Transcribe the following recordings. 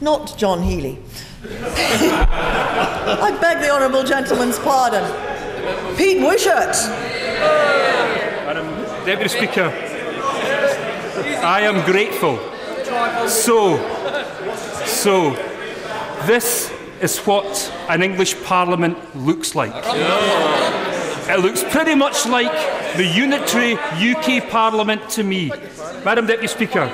not John Healey. I beg the honourable gentleman's pardon. Pete Wishart. Madam Deputy Speaker, I am grateful. So, so, this is what an English Parliament looks like. It looks pretty much like the unitary UK Parliament to me. Madam Deputy Speaker,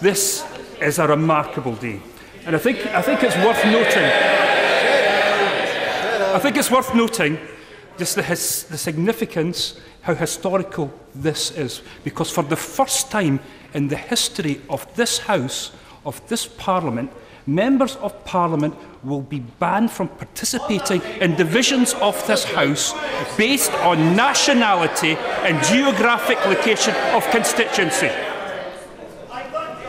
this is a remarkable day. And I think, I think it's worth noting. I think it's worth noting just the, his, the significance, how historical this is. Because for the first time in the history of this House, of this Parliament, members of Parliament will be banned from participating in divisions of this House based on nationality and geographic location of constituency.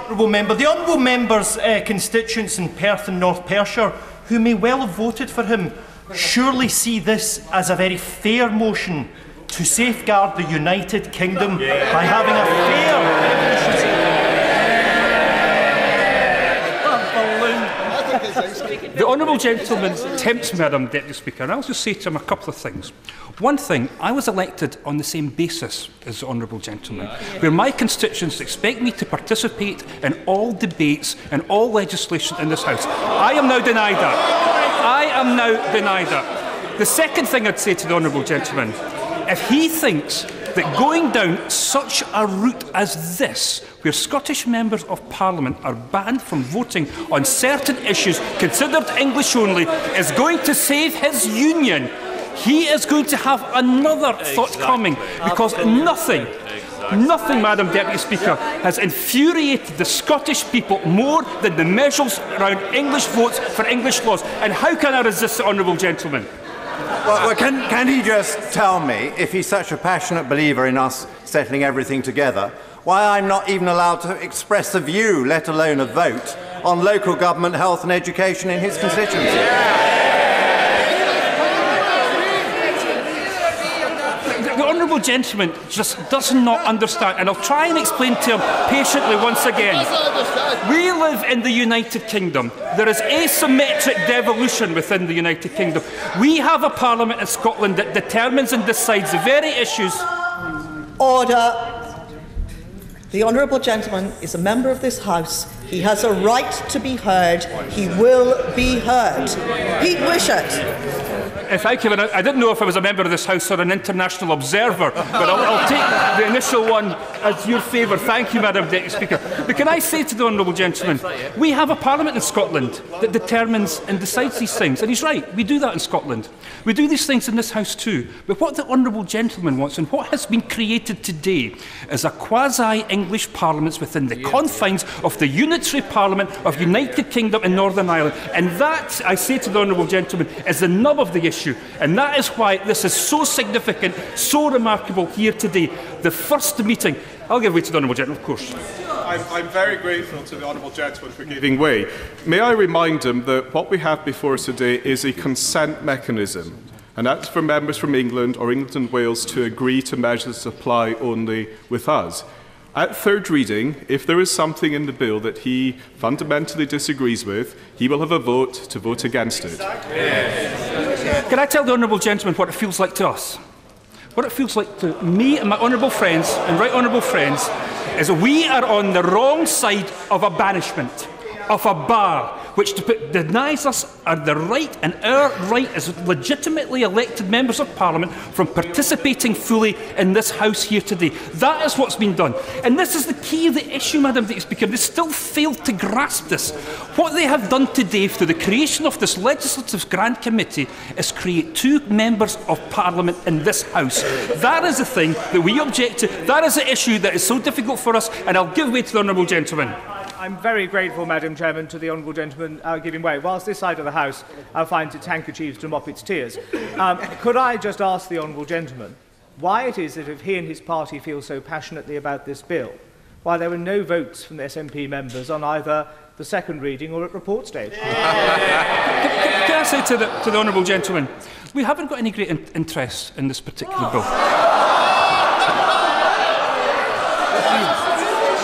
Honourable Member, the Honourable Member's uh, constituents in Perth and North Perthshire, who may well have voted for him, surely see this as a very fair motion to safeguard the United Kingdom by having a fair The honourable gentleman tempts Madam Deputy Speaker, and I'll just say to him a couple of things. One thing, I was elected on the same basis as the honourable gentleman, where my constituents expect me to participate in all debates and all legislation in this House. I am now denied that. I am now denied that. The second thing I'd say to the honourable gentleman, if he thinks that going down such a route as this, where Scottish members of Parliament are banned from voting on certain issues considered English only, is going to save his union, he is going to have another exactly. thought coming because Absolutely. nothing Nothing, Madam Deputy Speaker, has infuriated the Scottish people more than the measures around English votes for English laws. And how can I resist the honourable gentleman? Well, well can, can he just tell me, if he's such a passionate believer in us settling everything together, why I'm not even allowed to express a view, let alone a vote, on local government, health and education in his constituency? The honourable gentleman just does not understand, and I'll try and explain to him patiently once again. We live in the United Kingdom. There is asymmetric devolution within the United Kingdom. We have a parliament in Scotland that determines and decides the very issues. Order. The honourable gentleman is a member of this House. He has a right to be heard. He will be heard. Pete Wishart. Thank you. I didn't know if I was a member of this House or an international observer, but I'll, I'll take the initial one as your favour. Thank you, Madam Deputy Speaker. But can I say to the honourable gentleman, we have a parliament in Scotland that determines and decides these things. And he's right, we do that in Scotland. We do these things in this House too. But what the honourable gentleman wants and what has been created today is a quasi-English parliament within the confines of the unitary parliament of United Kingdom and Northern Ireland. And that, I say to the honourable gentleman, is the nub of the issue. issue. And that is why this is so significant, so remarkable here today. The first meeting. I'll give way to the Honourable Gentleman, of course. I'm, I'm very grateful to the Honourable Gentleman for giving way. May I remind him that what we have before us today is a consent mechanism. And that's for members from England or England and Wales to agree to measures that apply only with us. At third reading, if there is something in the bill that he fundamentally disagrees with, he will have a vote to vote against it. Yes. Can I tell the honourable gentleman what it feels like to us? What it feels like to me and my honourable friends, and right honourable friends, is that we are on the wrong side of a banishment, of a bar, which denies us the right and our right as legitimately elected members of Parliament from participating fully in this House here today. That is what's been done. And this is the key of the issue, Madam Deputy Speaker. They still failed to grasp this. What they have done today through the creation of this Legislative Grand Committee is create two members of Parliament in this House. That is the thing that we object to. That is the issue that is so difficult for us, and I'll give way to the honourable gentleman. I'm very grateful, Madam Chairman, to the Honourable Gentleman uh, giving way. Whilst this side of the House uh, finds its handkerchiefs to mop its tears, um, could I just ask the Honourable Gentleman why it is that if he and his party feel so passionately about this bill, why there were no votes from the SNP members on either the second reading or at report stage. Yeah. can, can, can I say to the, to the Honourable Gentleman, we haven't got any great in interest in this particular bill.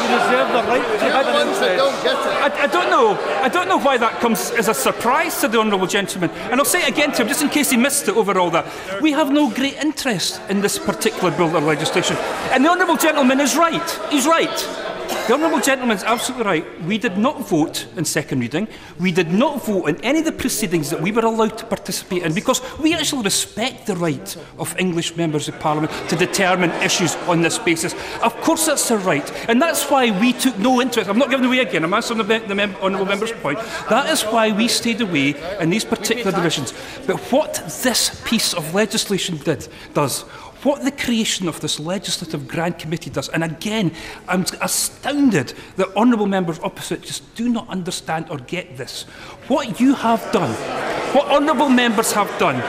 Reserve the right to have an interest. I, I don't know. I don't know why that comes as a surprise to the honourable gentleman. And I'll say it again to him, just in case he missed it over all that. We have no great interest in this particular bill or legislation. And the honourable gentleman is right. He's right. The Honourable Gentleman is absolutely right. We did not vote in second reading. We did not vote in any of the proceedings that we were allowed to participate in because we actually respect the right of English members of Parliament to determine issues on this basis. Of course that's their right. And that's why we took no interest. I'm not giving away again. I'm answering the, the mem Honourable Member's point. That is why we stayed away in these particular divisions. But what this piece of legislation did, does What the creation of this Legislative Grand Committee does, and again, I'm astounded that honourable members opposite just do not understand or get this. What you have done, what honourable members have done,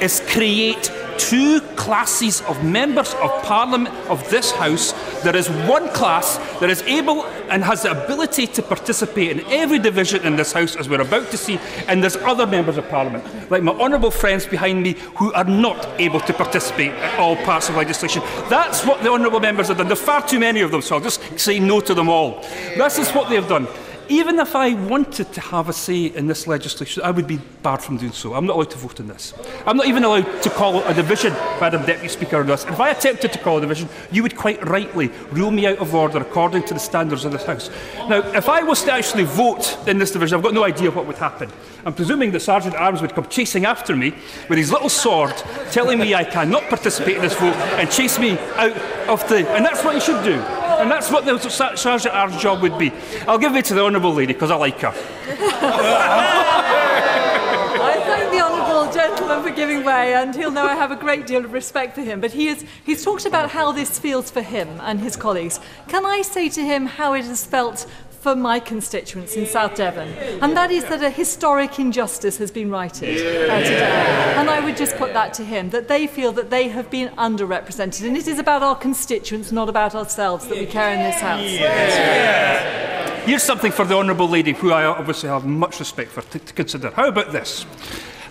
is create two classes of members of Parliament of this House There is one class that is able and has the ability to participate in every division in this house, as we're about to see, and there's other members of parliament, like my honourable friends behind me, who are not able to participate in all parts of legislation. That's what the honourable members have done. There are far too many of them, so I'll just say no to them all. This is what they have done. Even if I wanted to have a say in this legislation, I would be barred from doing so. I'm not allowed to vote on this. I'm not even allowed to call a division, Madam Deputy Speaker, on this. If I attempted to call a division, you would quite rightly rule me out of order according to the standards of this House. Now, if I was to actually vote in this division, I've got no idea what would happen. I'm presuming that Sergeant Arms would come chasing after me with his little sword, telling me I cannot participate in this vote and chase me out of the... And that's what he should do. And that's what the Sergeant our job would be. I'll give it to the Honourable Lady because I like her. I thank the Honourable Gentleman for giving way and he'll know I have a great deal of respect for him. But he is, he's talked about how this feels for him and his colleagues. Can I say to him how it has felt for my constituents in South Devon, and that is that a historic injustice has been righted uh, today. And I would just put that to him, that they feel that they have been underrepresented, and it is about our constituents, not about ourselves, that we care in this House. Here's something for the Honourable Lady, who I obviously have much respect for, to, to consider. How about this?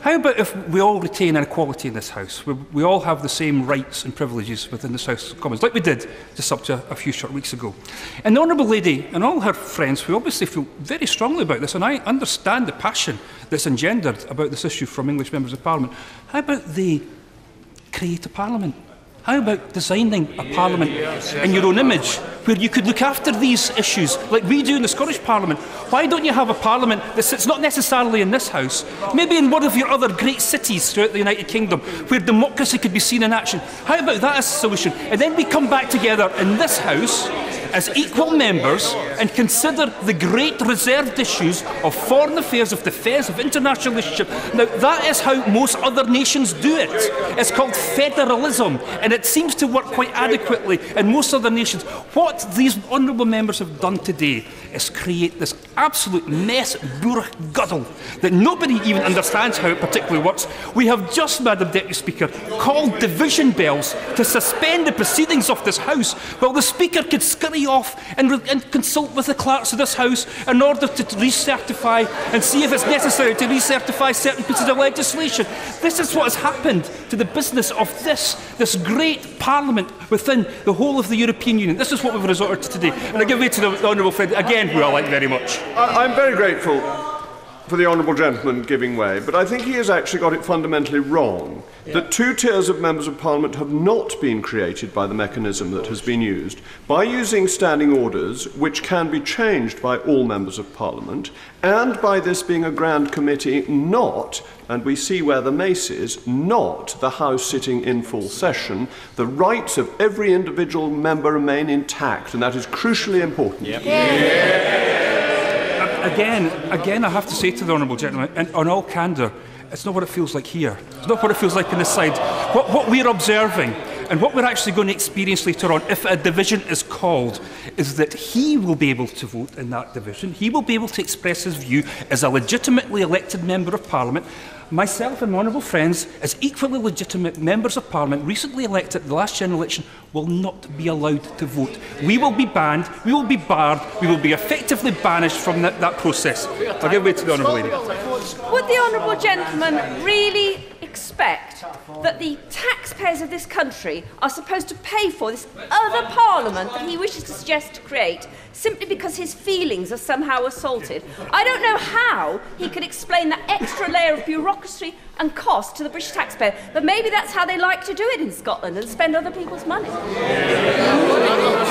How about if we all retain our equality in this House? We, we all have the same rights and privileges within this House of Commons, like we did just up to a, a few short weeks ago. And the Honourable Lady and all her friends, we obviously feel very strongly about this, and I understand the passion that's engendered about this issue from English members of Parliament. How about they create a Parliament? How about designing a parliament in your own image where you could look after these issues like we do in the Scottish Parliament? Why don't you have a parliament that sits not necessarily in this house, maybe in one of your other great cities throughout the United Kingdom where democracy could be seen in action? How about that as a solution? And then we come back together in this house as equal members and consider the great reserved issues of foreign affairs, of defence, of international relationship. Now, that is how most other nations do it. It's called federalism, and it seems to work quite adequately in most other nations. What these honourable members have done today is create this absolute mess, guddle, that nobody even understands how it particularly works. We have just, Madam Deputy Speaker, called division bells to suspend the proceedings of this House, while the Speaker could scurry off and, and consult with the clerks of this House in order to recertify and see if it's necessary to recertify certain pieces of legislation. This is what has happened to the business of this, this great Parliament within the whole of the European Union. This is what we've resorted to today. And I give way to the, the Honourable Friend again, who I like very much. I, I'm very grateful for the honourable gentleman giving way, but I think he has actually got it fundamentally wrong. Yeah. That two tiers of members of parliament have not been created by the mechanism that has been used. By using standing orders, which can be changed by all members of parliament, and by this being a grand committee, not, and we see where the mace is, not the House sitting in full session, the rights of every individual member remain intact, and that is crucially important. Yep. Yeah. Yeah again, again, I have to say to the honourable gentleman, and on all candour, it's not what it feels like here. It's not what it feels like in the side. What, what we're observing and what we're actually going to experience later on, if a division is called, is that he will be able to vote in that division. He will be able to express his view as a legitimately elected member of parliament myself and honourable friends, as equally legitimate members of Parliament recently elected at the last general election, will not be allowed to vote. We will be banned, we will be barred, we will be effectively banished from that, that process. I'll give way to the honourable lady. Would the honourable gentleman really expect that the taxpayers of this country are supposed to pay for this other parliament that he wishes to suggest to create simply because his feelings are somehow assaulted. I don't know how he could explain that extra layer of bureaucracy and cost to the British taxpayer, but maybe that's how they like to do it in Scotland and spend other people's money.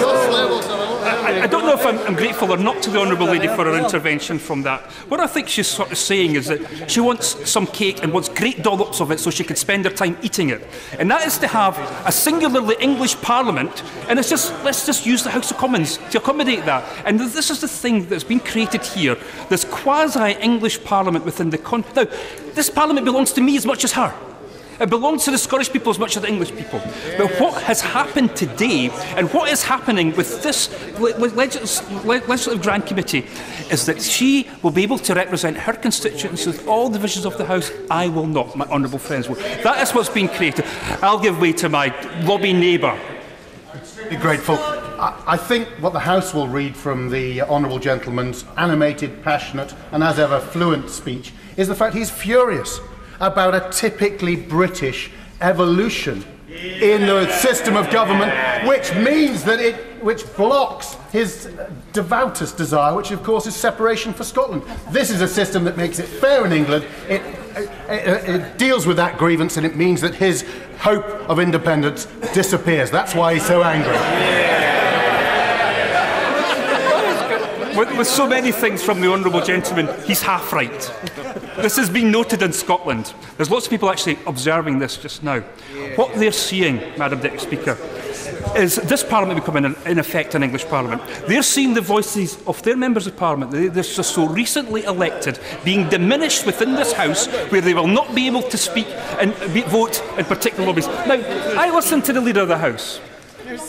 I, I don't know if I'm, I'm grateful or not to the Honourable Lady for her intervention from that. What I think she's sort of saying is that she wants some cake and wants great dollops of it so she can spend her time eating it. And that is to have a singularly English Parliament, and it's just, let's just use the House of Commons to accommodate that. And this is the thing that's been created here, this quasi-English Parliament within the... Con now, this Parliament belongs to me as much as her. It belongs to the Scottish people as much as the English people. But what has happened today, and what is happening with this Legislative Grand Committee, is that she will be able to represent her constituents with all divisions of the House. I will not, my honourable friends will. That is what's been created. I'll give way to my lobby neighbour. Be grateful. I, I think what the House will read from the Honourable Gentleman's animated, passionate, and as ever fluent speech is the fact he's furious about a typically British evolution in the system of government, which means that it which blocks his devoutest desire, which of course is separation for Scotland. This is a system that makes it fair in England. It, it, it, deals with that grievance and it means that his hope of independence disappears. That's why he's so angry. With, with so many things from the Honourable Gentleman, he's half right. This has been noted in Scotland. There's lots of people actually observing this just now. What they're seeing, Madam Deputy Speaker, is this Parliament becoming, in, in effect, an English Parliament. They're seeing the voices of their members of Parliament, they, they're just so recently elected, being diminished within this House, where they will not be able to speak and vote in particular lobbies. Now, I listened to the Leader of the House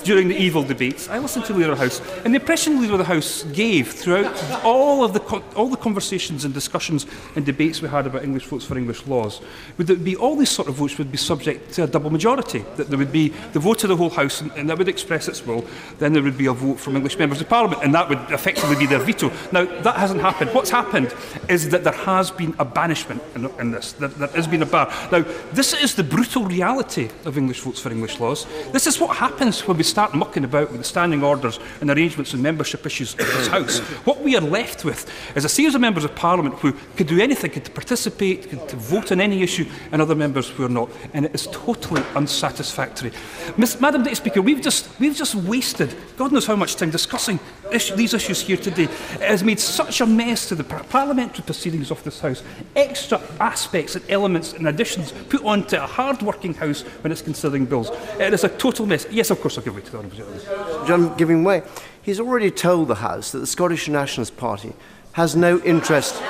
during the EVEL debates. I listened to Leader of the House, and the impression the Leader of the House gave throughout all of the all the conversations and discussions and debates we had about English votes for English laws would that be all these sort of votes would be subject to a double majority. That there would be the vote of the whole House, and, and that would express its will. Then there would be a vote from English members of Parliament, and that would effectively be their veto. Now that hasn't happened. What's happened is that there has been a banishment in, in this. There, there has been a bar. Now this is the brutal reality of English votes for English laws. This is what happens when when we start mucking about with the standing orders and arrangements and membership issues of this House, what we are left with is a series of members of Parliament who could do anything, could participate, could vote on any issue, and other members who are not. And it is totally unsatisfactory. Miss, Madam Deputy Speaker, we've just, we've just wasted God knows how much time discussing issue, these issues here today. It has made such a mess to the parliamentary proceedings of this House. Extra aspects and elements and additions put onto a hard-working House when it's considering bills. It is a total mess. Yes, of course, I'll give way to the Honourable John giving way. He's already told the House that the Scottish Nationalist Party has no interest.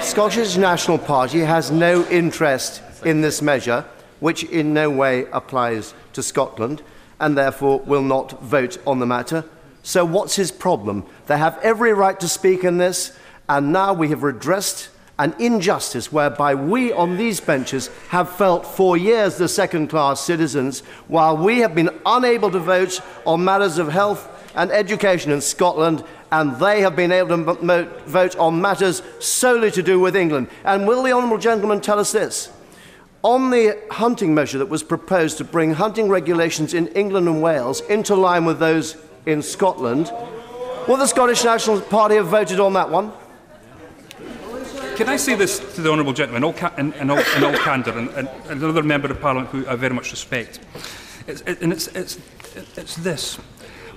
Scottish National Party has no interest in this measure, which in no way applies to Scotland, and therefore will not vote on the matter. So what's his problem? They have every right to speak in this, and now we have redressed an injustice whereby we on these benches have felt for years the second class citizens, while we have been unable to vote on matters of health and education in Scotland, and they have been able to vote on matters solely to do with England. And will the Honourable Gentleman tell us this? On the hunting measure that was proposed to bring hunting regulations in England and Wales into line with those in Scotland. Will the Scottish National Party have voted on that one? Can I say this to the honourable gentleman, all ca in, in all, in all candour, and, and another member of Parliament who I very much respect? It's, it, and it's, it's, it's this.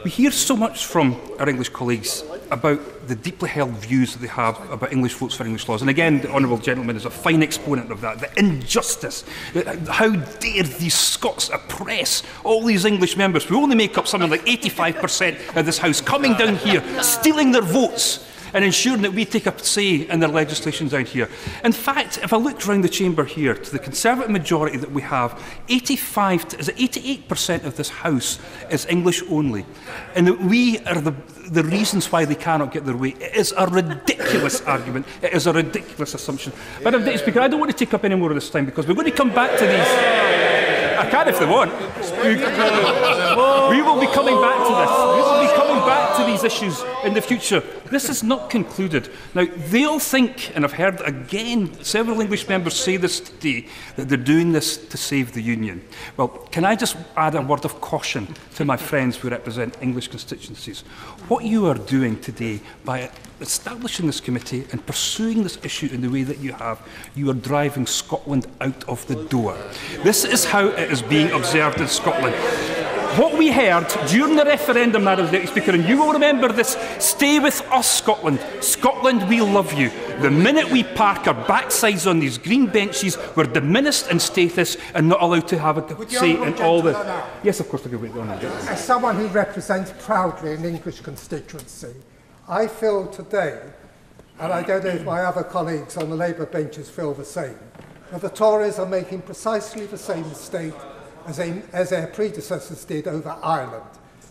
We hear so much from our English colleagues about the deeply held views that they have about English votes for English laws. And again, the Honourable Gentleman is a fine exponent of that. The injustice. Uh, how dare these Scots oppress all these English members? We only make up something like 85% of this House coming down here, stealing their votes and ensuring that we take a say in their legislation down here. In fact, if I look around the chamber here to the Conservative majority that we have, 85 to, is it 88% of this House is English only. And that we are the, the reasons why they cannot get their way. It is a ridiculous argument. It is a ridiculous assumption. Madam Deputy Speaker, I don't want to take up any more of this time because we're going to come back to these. I can if they want. We, we will be coming back to this. Oh, back to these issues in the future. This is not concluded. Now, they'll think, and I've heard again several English members say this today, that they're doing this to save the union. Well, can I just add a word of caution to my friends who represent English constituencies? What you are doing today by establishing this committee and pursuing this issue in the way that you have, you are driving Scotland out of the door. This is how it is being observed in Scotland. What we heard during the referendum, Madam Deputy Speaker, and you will remember this, stay with us, Scotland. Scotland, we love you. The minute we park our backsides on these green benches, we're diminished in status and not allowed to have a say in all the... Yes, of course, I can wait on As someone who represents proudly an English constituency, I feel today, and I don't know if my other colleagues on the Labour benches feel the same, that the Tories are making precisely the same mistake as, a, as their predecessors did over Ireland.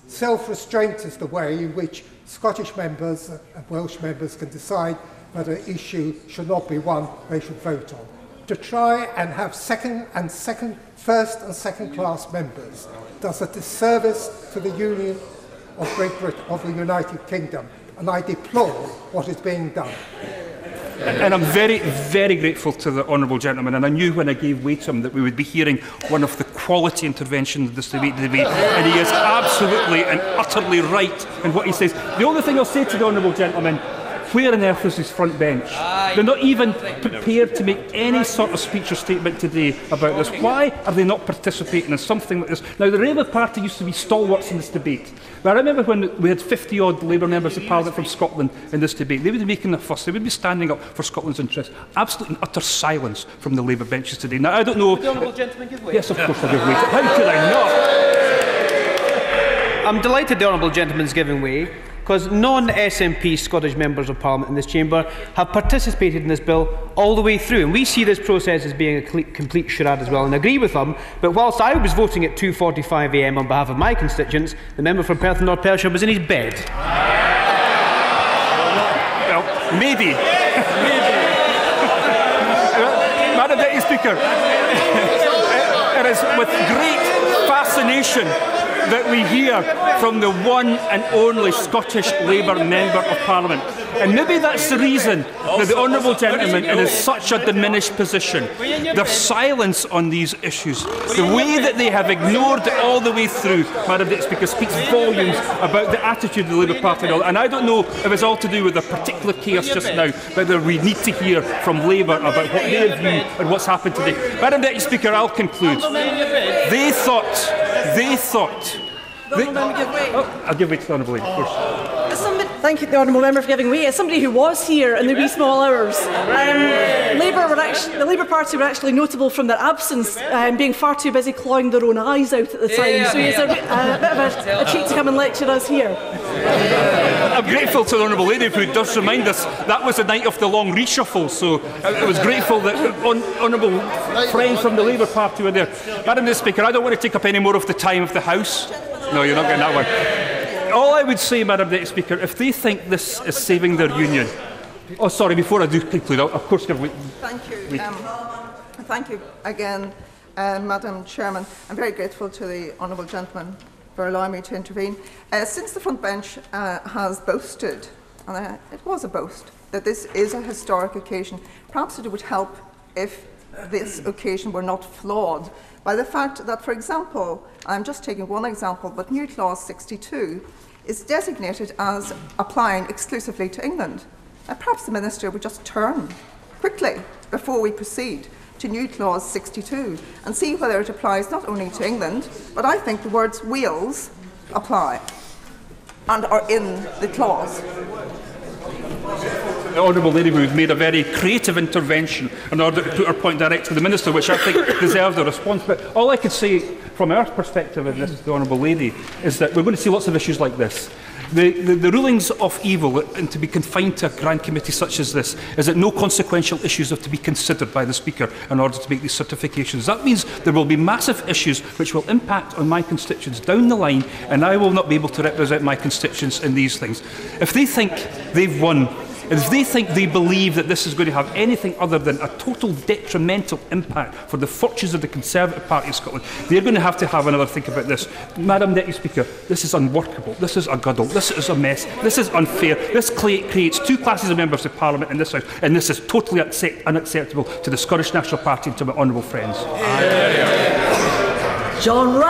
Self-restraint is the way in which Scottish members and Welsh members can decide that an issue should not be one they should vote on. To try and have second and second, first and second class members does a disservice to the Union of Great Britain, of the United Kingdom, and I deplore what is being done. And I'm very, very grateful to the honourable gentleman. And I knew when I gave way to him that we would be hearing one of the quality interventions of this debate, debate. And he is absolutely and utterly right in what he says. The only thing I'll say to the honourable gentleman where on earth is his front bench? They're not even prepared to make any sort of speech or statement today about this. Why are they not participating in something like this? Now, the Labour Party used to be stalwarts in this debate. But I remember when we had 50 odd Labour members of Parliament from Scotland in this debate, they would be making a fuss, they would be standing up for Scotland's interests. Absolute and utter silence from the Labour benches today. Now, I don't know. Would the Honourable Gentleman give way? Yes, of course I give way. How could I not? I'm delighted the Honourable Gentleman's giving way because non-SNP Scottish members of Parliament in this chamber have participated in this bill all the way through. And we see this process as being a complete charade as well and agree with them. But whilst I was voting at 2.45am on behalf of my constituents, the member from Perth and North Perthshire was in his bed. Well, maybe. maybe. Madam Deputy Speaker, it is with great fascination that we hear from the one and only Scottish Labour Member of Parliament. And maybe that's the reason that the Honourable Gentleman is in such a diminished position. Their silence on these issues, the way that they have ignored it all the way through, Madam Deputy Speaker, speaks volumes about the attitude of the Labour Party. And I don't know if it's all to do with the particular chaos just now, whether we need to hear from Labour about what their view and what's happened today. Madam Deputy Speaker, I'll conclude. They thought, they thought The honourable give way. Oh, I'll give way to the honourable lady, of course. Thank you, the honourable member, for giving way. As somebody who was here in the wee small hours, um, Labour were actually, the Labour Party were actually notable from their absence, um, being far too busy clawing their own eyes out at the time. Yeah, so it's a, a bit of a, a treat to come and lecture us here. I'm grateful to the Honourable Lady who does remind us that was the night of the long reshuffle, so I was grateful that hon honourable friends from the Labour Party were there. Madam Speaker, I don't want to take up any more of the time of the House. No, you're not getting that one. All I would say, Madam Deputy Speaker, if they think this is saving their union... Oh, sorry, before I do conclude, I'll, of course give. Thank you. Um, thank you again, uh, Madam Chairman. I'm very grateful to the Honourable Gentleman for allowing me to intervene. Uh, since the front bench uh, has boasted, and uh, it was a boast, that this is a historic occasion, perhaps it would help if this occasion were not flawed by the fact that, for example, I'm just taking one example, but New Clause 62 is designated as applying exclusively to England. And perhaps the Minister would just turn quickly before we proceed to New Clause 62 and see whether it applies not only to England, but I think the words Wales apply and are in the clause. The Honourable Lady who made a very creative intervention in order to put her point direct to the Minister, which I think deserves a response. But all I could say from our perspective in this, the Honourable Lady, is that we're going to see lots of issues like this. The, the, the rulings of EVEL, and to be confined to a grand committee such as this, is that no consequential issues have to be considered by the Speaker in order to make these certifications. That means there will be massive issues which will impact on my constituents down the line, and I will not be able to represent my constituents in these things. If they think they've won And if they think they believe that this is going to have anything other than a total detrimental impact for the fortunes of the Conservative Party of Scotland, they're going to have to have another think about this. Madam Deputy Speaker, this is unworkable. This is a guddle. This is a mess. This is unfair. This creates two classes of members of Parliament in this House, and this is totally accept unacceptable to the Scottish National Party and to my honourable friends. John Rudd.